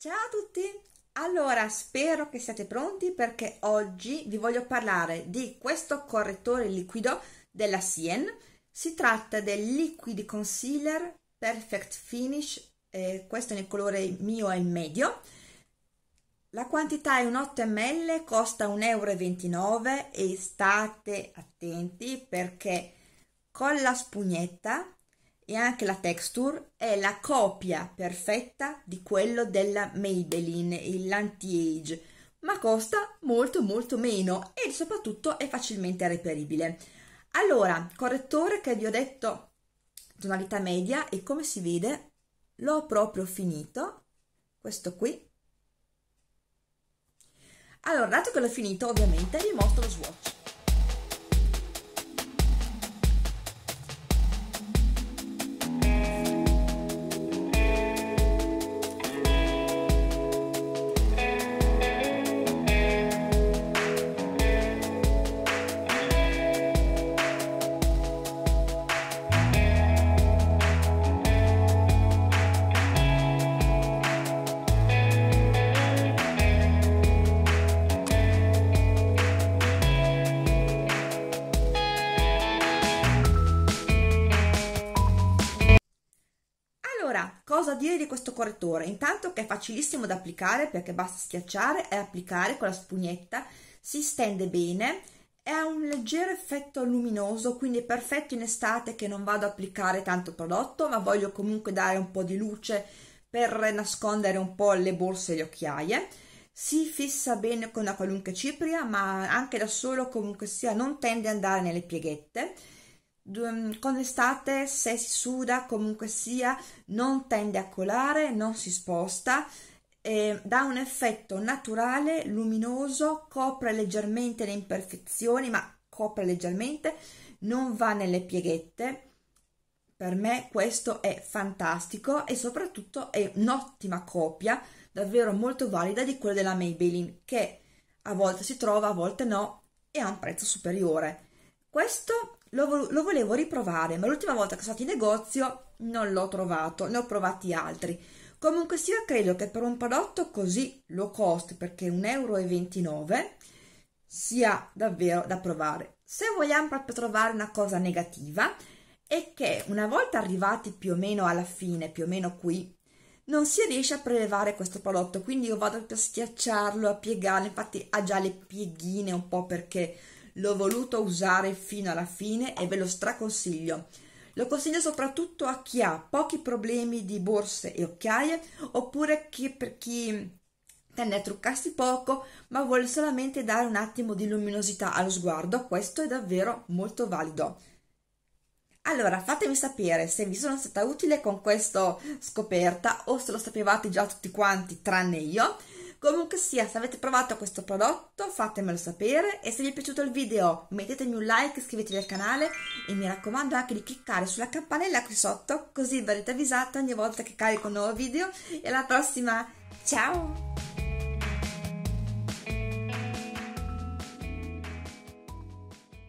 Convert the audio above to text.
Ciao a tutti! Allora, spero che siate pronti perché oggi vi voglio parlare di questo correttore liquido della Sien. Si tratta del Liquid Concealer Perfect Finish, eh, questo nel colore mio il medio. La quantità è un 8 ml, costa 1,29 euro e state attenti perché con la spugnetta e anche la texture è la copia perfetta di quello della Maybelline, il anti-age, ma costa molto molto meno e soprattutto è facilmente reperibile. Allora, correttore che vi ho detto tonalità media e come si vede l'ho proprio finito, questo qui. Allora, dato che l'ho finito, ovviamente vi mostro lo swatch. Allora, cosa dire di questo correttore? Intanto che è facilissimo da applicare perché basta schiacciare e applicare con la spugnetta, si stende bene, ha un leggero effetto luminoso, quindi è perfetto in estate che non vado ad applicare tanto prodotto, ma voglio comunque dare un po' di luce per nascondere un po' le borse e le occhiaie. Si fissa bene con una qualunque cipria, ma anche da solo comunque sia non tende ad andare nelle pieghette con l'estate se si suda comunque sia non tende a colare, non si sposta, eh, dà un effetto naturale, luminoso, copre leggermente le imperfezioni, ma copre leggermente, non va nelle pieghette. Per me questo è fantastico e soprattutto è un'ottima copia, davvero molto valida di quello della Maybelline, che a volte si trova, a volte no, e ha un prezzo superiore. Questo lo, lo volevo riprovare, ma l'ultima volta che sono stato in negozio non l'ho trovato, ne ho provati altri. Comunque sia, credo che per un prodotto così low cost, perché 1,29 euro, sia davvero da provare. Se vogliamo proprio trovare una cosa negativa, è che una volta arrivati più o meno alla fine, più o meno qui, non si riesce a prelevare questo prodotto, quindi io vado a schiacciarlo, a piegarlo, infatti ha già le pieghine un po' perché l'ho voluto usare fino alla fine e ve lo straconsiglio. Lo consiglio soprattutto a chi ha pochi problemi di borse e occhiaie oppure chi, per chi tende a truccarsi poco ma vuole solamente dare un attimo di luminosità allo sguardo. Questo è davvero molto valido. Allora, fatemi sapere se vi sono stata utile con questa scoperta o se lo sapevate già tutti quanti tranne io. Comunque sia, se avete provato questo prodotto fatemelo sapere. E se vi è piaciuto il video mettetemi un like, iscrivetevi al canale. E mi raccomando anche di cliccare sulla campanella qui sotto così verrete avvisati ogni volta che carico un nuovo video. E alla prossima, ciao!